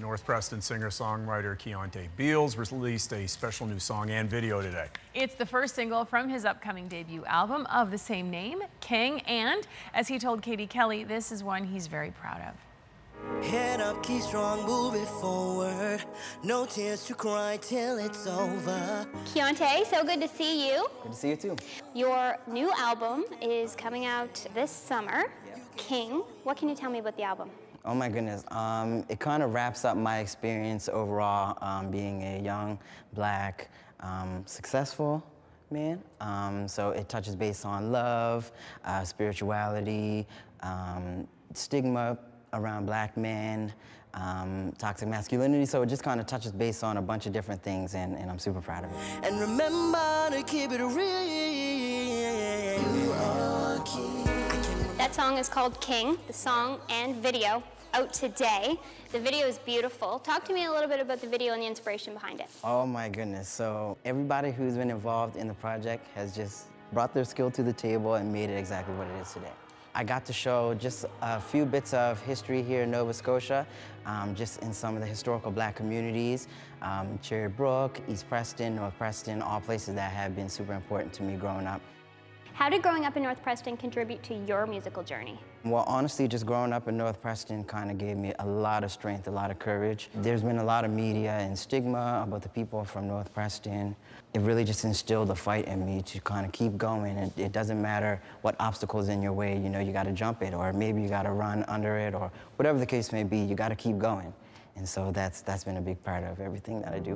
North Preston singer-songwriter Keonté Beals released a special new song and video today. It's the first single from his upcoming debut album of the same name, King, and as he told Katie Kelly, this is one he's very proud of. Head up, keep strong, move it forward. No tears to cry till it's over. Keonté, so good to see you. Good to see you too. Your new album is coming out this summer, King. What can you tell me about the album? Oh my goodness. Um, it kind of wraps up my experience overall um, being a young, black, um, successful man. Um, so it touches base on love, uh, spirituality, um, stigma around black men, um, toxic masculinity. So it just kind of touches base on a bunch of different things, and, and I'm super proud of it. And remember to keep it real. That song is called King, the song and video out today. The video is beautiful. Talk to me a little bit about the video and the inspiration behind it. Oh my goodness. So everybody who's been involved in the project has just brought their skill to the table and made it exactly what it is today. I got to show just a few bits of history here in Nova Scotia, um, just in some of the historical black communities, um, Cherry Brook, East Preston, North Preston, all places that have been super important to me growing up. How did growing up in North Preston contribute to your musical journey? Well, honestly, just growing up in North Preston kind of gave me a lot of strength, a lot of courage. There's been a lot of media and stigma about the people from North Preston. It really just instilled a fight in me to kind of keep going. It, it doesn't matter what obstacles in your way, you know, you got to jump it, or maybe you got to run under it, or whatever the case may be, you got to keep going. And so that's, that's been a big part of everything that I do.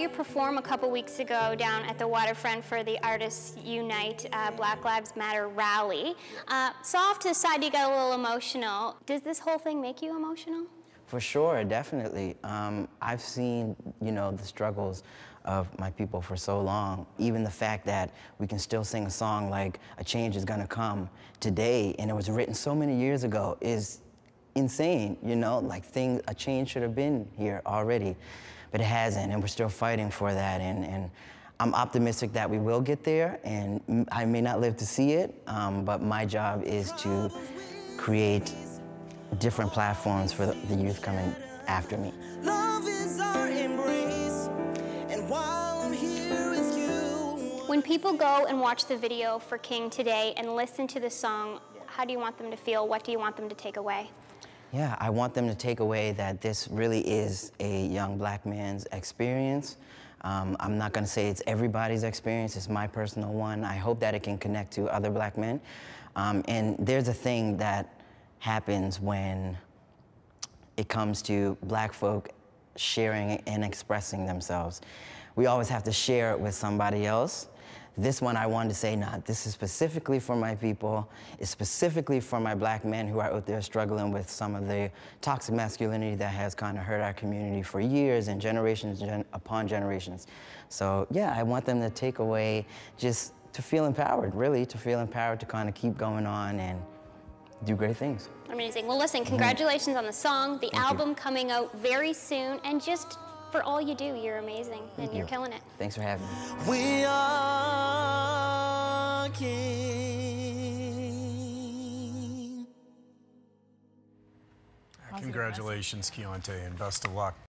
You perform a couple weeks ago down at the waterfront for the Artists Unite uh, Black Lives Matter rally. Uh, saw off to the side you got a little emotional. Does this whole thing make you emotional? For sure, definitely. Um, I've seen, you know, the struggles of my people for so long. Even the fact that we can still sing a song like "A Change Is Gonna Come" today, and it was written so many years ago, is insane. You know, like things, a change should have been here already but it hasn't, and we're still fighting for that. And, and I'm optimistic that we will get there, and I may not live to see it, um, but my job is to create different platforms for the, the youth coming after me. When people go and watch the video for King today and listen to the song, how do you want them to feel? What do you want them to take away? Yeah, I want them to take away that this really is a young black man's experience. Um, I'm not gonna say it's everybody's experience, it's my personal one. I hope that it can connect to other black men. Um, and there's a thing that happens when it comes to black folk sharing and expressing themselves. We always have to share it with somebody else. This one I wanted to say, nah, this is specifically for my people. It's specifically for my black men who are out there struggling with some of the toxic masculinity that has kind of hurt our community for years and generations gen upon generations. So yeah, I want them to take away just to feel empowered, really, to feel empowered to kind of keep going on and do great things. Amazing. Well, listen, mm-hmm. congratulations on the song, the Thank album you. coming out very soon, and just for all you do. You're amazing, Thank and you. are killing it. Thanks for having me. We are king. Congratulations, Keonté, and best of luck.